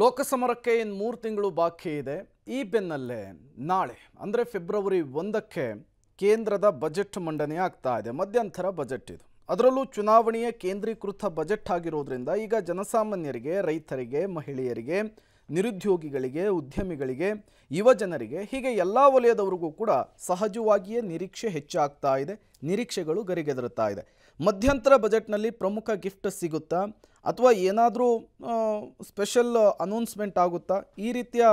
ಲೋಕಸಮರಕ್ಕೆ ಇನ್ನು ಮೂರು ತಿಂಗಳು ಬಾಕಿ ಇದೆ. ಈ ಬೆನ್ನಲ್ಲೇ ನಾಳೆ, ಅಂದರೆ ಫೆಬ್ರವರಿ ಒಂದಕ್ಕೆ ಕೇಂದ್ರದ ಬಜೆಟ್ ಮಂಡನೆ ಆಗ್ತಾ ಇದೆ. ಮಧ್ಯಂತರ ಬಜೆಟ್ ಇದು. ಅದರಲ್ಲೂ ಚುನಾವಣೆಯ ಕೇಂದ್ರೀಕೃತ ಬಜೆಟ್ ಆಗಿರೋದ್ರಿಂದ ಈಗ ಜನಸಾಮಾನ್ಯರಿಗೆ, ರೈತರಿಗೆ, ಮಹಿಳೆಯರಿಗೆ, ನಿರುದ್ಯೋಗಿಗಳಿಗೆ, ಉದ್ಯಮಿಗಳಿಗೆ ಯುವಜನರಿಗೆ ಹೀಗೆ ಎಲ್ಲ ವಲಯದವರಿಗೂ ಕೂಡ ಸಹಜವಾಗಿಯೇ ನಿರೀಕ್ಷೆ ಹೆಚ್ಚಾಗ್ತಾ ಇದೆ. ನಿರೀಕ್ಷೆಗಳು ಗರಿಗೆದರುತ್ತಾ ಇದೆ. ಮಧ್ಯಂತರ ಬಜೆಟ್ನಲ್ಲಿ ಪ್ರಮುಖ ಗಿಫ್ಟ್ ಸಿಗುತ್ತಾ? ಅಥವಾ ಏನಾದರೂ ಸ್ಪೆಷಲ್ ಅನೌನ್ಸ್ಮೆಂಟ್ ಆಗುತ್ತಾ? ಈ ರೀತಿಯ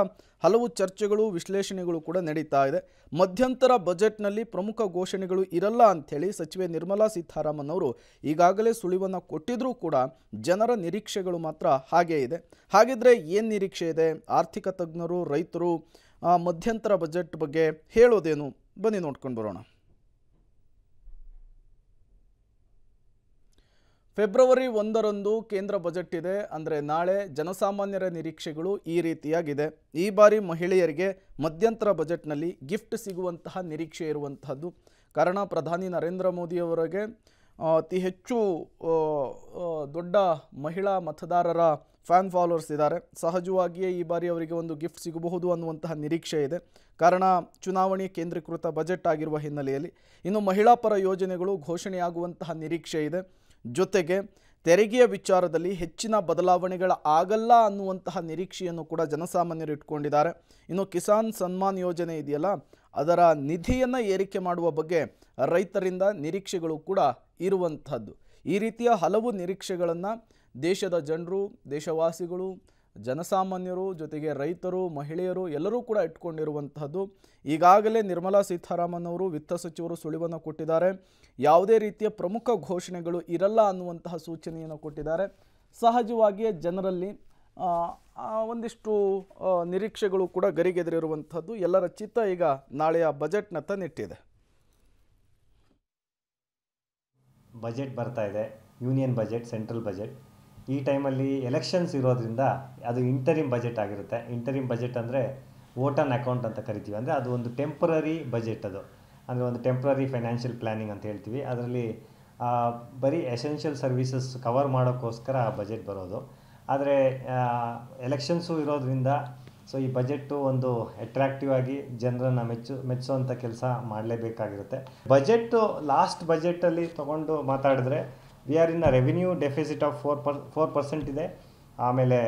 ಹಲವು ಚರ್ಚೆಗಳು, ವಿಶ್ಲೇಷಣೆಗಳು ಕೂಡ ನಡೀತಾ ಇದೆ. ಮಧ್ಯಂತರ ಬಜೆಟ್ನಲ್ಲಿ ಪ್ರಮುಖ ಘೋಷಣೆಗಳು ಇರಲ್ಲ ಅಂಥೇಳಿ ಸಚಿವೆ ನಿರ್ಮಲಾ ಸೀತಾರಾಮನ್ ಅವರು ಈಗಾಗಲೇ ಸುಳಿವನ್ನು ಕೊಟ್ಟಿದ್ರೂ ಕೂಡ ಜನರ ನಿರೀಕ್ಷೆಗಳು ಮಾತ್ರ ಹಾಗೇ ಇದೆ. ಹಾಗಿದ್ರೆ ಏನು ನಿರೀಕ್ಷೆ ಇದೆ? ಆರ್ಥಿಕ ತಜ್ಞರು, ರೈತರು ಮಧ್ಯಂತರ ಬಜೆಟ್ ಬಗ್ಗೆ ಹೇಳೋದೇನು? ಬನ್ನಿ ನೋಡ್ಕೊಂಡು ಬರೋಣ. ಫೆಬ್ರವರಿ ಒಂದರಂದು ಕೇಂದ್ರ ಬಜೆಟ್ ಇದೆ. ಅಂದರೆ ನಾಳೆ ಜನಸಾಮಾನ್ಯರ ನಿರೀಕ್ಷೆಗಳು ಈ ರೀತಿಯಾಗಿದೆ. ಈ ಬಾರಿ ಮಹಿಳೆಯರಿಗೆ ಮಧ್ಯಂತರ ಬಜೆಟ್ನಲ್ಲಿ ಗಿಫ್ಟ್ ಸಿಗುವಂತಹ ನಿರೀಕ್ಷೆ ಇರುವಂತಹದ್ದು. ಕಾರಣ ಪ್ರಧಾನಿ ನರೇಂದ್ರ ಮೋದಿಯವರಿಗೆ ಅತಿ ಹೆಚ್ಚು ದೊಡ್ಡ ಮಹಿಳಾ ಮತದಾರರ ಫ್ಯಾನ್ ಫಾಲೋವರ್ಸ್ ಇದ್ದಾರೆ. ಸಹಜವಾಗಿಯೇ ಈ ಬಾರಿ ಅವರಿಗೆ ಒಂದು ಗಿಫ್ಟ್ ಸಿಗಬಹುದು ಅನ್ನುವಂತಹ ನಿರೀಕ್ಷೆ ಇದೆ. ಕಾರಣ ಚುನಾವಣೆ ಕೇಂದ್ರೀಕೃತ ಬಜೆಟ್ ಆಗಿರುವ ಹಿನ್ನೆಲೆಯಲ್ಲಿ ಇನ್ನು ಮಹಿಳಾ ಪರ ಯೋಜನೆಗಳು ಘೋಷಣೆಯಾಗುವಂತಹ ನಿರೀಕ್ಷೆ ಇದೆ. ಜೊತೆಗೆ ತೆರಿಗೆಯ ವಿಚಾರದಲ್ಲಿ ಹೆಚ್ಚಿನ ಬದಲಾವಣೆಗಳ ಆಗಲ್ಲ ಅನ್ನುವಂತಹ ನಿರೀಕ್ಷೆಯನ್ನು ಕೂಡ ಜನಸಾಮಾನ್ಯರು ಇಟ್ಕೊಂಡಿದ್ದಾರೆ. ಇನ್ನು ಕಿಸಾನ್ ಸನ್ಮಾನ್ ಯೋಜನೆ ಇದೆಯಲ್ಲ, ಅದರ ನಿಧಿಯನ್ನು ಏರಿಕೆ ಮಾಡುವ ಬಗ್ಗೆ ರೈತರಿಂದ ನಿರೀಕ್ಷೆಗಳು ಕೂಡ ಇರುವಂಥದ್ದು ಈ ರೀತಿಯ ಹಲವು ನಿರೀಕ್ಷೆಗಳನ್ನು ದೇಶದ ಜನರು, ದೇಶವಾಸಿಗಳು ಜನಸಾಮಾನ್ಯರು ಜೊತೆಗೆ ರೈತರು, ಮಹಿಳೆಯರು ಎಲ್ಲರೂ ಕೂಡ ಇಟ್ಕೊಂಡಿರುವಂತಹದ್ದು. ಈಗಾಗಲೇ ನಿರ್ಮಲಾ ಸೀತಾರಾಮನ್ ಅವರು ವಿತ್ತ ಸಚಿವರು ಸುಳಿವನ್ನು ಕೊಟ್ಟಿದ್ದಾರೆ. ಯಾವುದೇ ರೀತಿಯ ಪ್ರಮುಖ ಘೋಷಣೆಗಳು ಇರಲ್ಲ ಅನ್ನುವಂತಹ ಸೂಚನೆಯನ್ನು ಕೊಟ್ಟಿದ್ದಾರೆ. ಸಹಜವಾಗಿಯೇ ಜನರಲ್ಲಿ ಒಂದಿಷ್ಟು ನಿರೀಕ್ಷೆಗಳು ಕೂಡ ಗರಿಗೆದರಿರುವಂಥದ್ದು ಎಲ್ಲರ ಚಿತ್ತ ಈಗ ನಾಳೆಯ ಬಜೆಟ್ನತ್ತ ನೆಟ್ಟಿದೆ ಬಜೆಟ್ ಬರ್ತಾ ಇದೆ. Union budget, central budget. ಈ ಟೈಮಲ್ಲಿ ಎಲೆಕ್ಷನ್ಸ್ ಇರೋದ್ರಿಂದ ಅದು ಇಂಟರಿಮ್ ಬಜೆಟ್ ಆಗಿರುತ್ತೆ. ಇಂಟರಿಮ್ ಬಜೆಟ್ ಅಂದರೆ ವೋಟ್ ಆನ್ ಅಕೌಂಟ್ ಅಂತ ಕರಿತೀವಿ. ಅಂದರೆ ಅದು ಒಂದು ಟೆಂಪರರಿ ಬಜೆಟ್ ಅದು. ಅಂದರೆ ಒಂದು ಟೆಂಪ್ರರಿ ಫೈನಾನ್ಷಿಯಲ್ ಪ್ಲ್ಯಾನಿಂಗ್ ಅಂತ ಹೇಳ್ತೀವಿ. ಅದರಲ್ಲಿ ಬರೀ ಎಸೆನ್ಷಿಯಲ್ ಸರ್ವಿಸಸ್ ಕವರ್ ಮಾಡೋಕ್ಕೋಸ್ಕರ ಆ ಬಜೆಟ್ ಬರೋದು. ಆದರೆ ಎಲೆಕ್ಷನ್ಸು ಇರೋದ್ರಿಂದ ಸೊ ಈ ಬಜೆಟ್ಟು ಒಂದು ಅಟ್ರಾಕ್ಟಿವ್ ಆಗಿ ಜನರನ್ನು ಮೆಚ್ಚು ಮೆಚ್ಚುವಂಥ ಕೆಲಸ ಮಾಡಲೇಬೇಕಾಗಿರುತ್ತೆ. ಬಜೆಟ್ಟು ಲಾಸ್ಟ್ ಬಜೆಟಲ್ಲಿ ತೊಗೊಂಡು ಮಾತಾಡಿದ್ರೆ we are in revenue deficit of four per four percent ಇದೆ. ಆಮೇಲೆ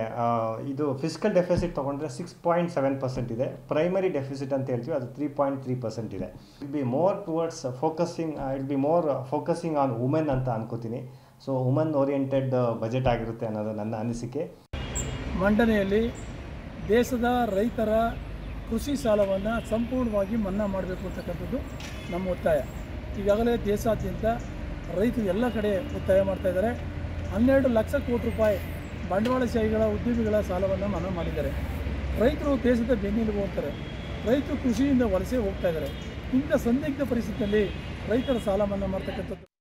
ಇದು ಫಿಸಿಕಲ್ ಡೆಫಿಸಿಟ್ ತೊಗೊಂಡ್ರೆ ಸಿಕ್ಸ್ ಪಾಯಿಂಟ್ ಸೆವೆನ್ ಪರ್ಸೆಂಟ್ ಇದೆ. ಪ್ರೈಮರಿ ಡೆಫಿಸಿಟ್ ಅಂತ ಹೇಳ್ತೀವಿ, ಅದು ತ್ರೀ ಪಾಯಿಂಟ್ ತ್ರೀ ಪರ್ಸೆಂಟ್ ಇದೆ. It be more towards focusing it be more focusing on women ಅಂತ ಅನ್ಕೋತೀನಿ. ಸೊ ವುಮೆನ್ ಓರಿಯೆಂಟೆಡ್ ಬಜೆಟ್ ಆಗಿರುತ್ತೆ ಅನ್ನೋದು ನನ್ನ ಅನಿಸಿಕೆ. ಮಂಡನೆಯಲ್ಲಿ ದೇಶದ ರೈತರ ಕೃಷಿ ಸಾಲವನ್ನು ಸಂಪೂರ್ಣವಾಗಿ ಮನ್ನಾ ಮಾಡಬೇಕು ಅಂತಕ್ಕಂಥದ್ದು ನಮ್ಮ ಒತ್ತಾಯ. ಈಗಾಗಲೇ ದೇಶಾದ್ಯಂತ ರೈತರು ಎಲ್ಲ ಕಡೆ ಒತ್ತಾಯ ಮಾಡ್ತಾ ಇದ್ದಾರೆ. ಹನ್ನೆರಡು ಲಕ್ಷ ಕೋಟಿ ರೂಪಾಯಿ ಬಂಡವಾಳಶಾಹಿಗಳ ಉದ್ಯಮಿಗಳ ಸಾಲವನ್ನು ಮನ್ನಾ ಮಾಡಿದ್ದಾರೆ. ರೈತರು ದೇಶದ ಬೆನ್ನೆಲುಬು ಅಂತಾರೆ. ರೈತರು ಕೃಷಿಯಿಂದ ವಲಸೆ ಹೋಗ್ತಾ ಇದ್ದಾರೆ. ಇಂಥ ಸಂದಿಗ್ಧ ಪರಿಸ್ಥಿತಿಯಲ್ಲಿ ರೈತರ ಸಾಲ ಮನ್ನಾ ಮಾಡ್ತಕ್ಕಂಥದ್ದು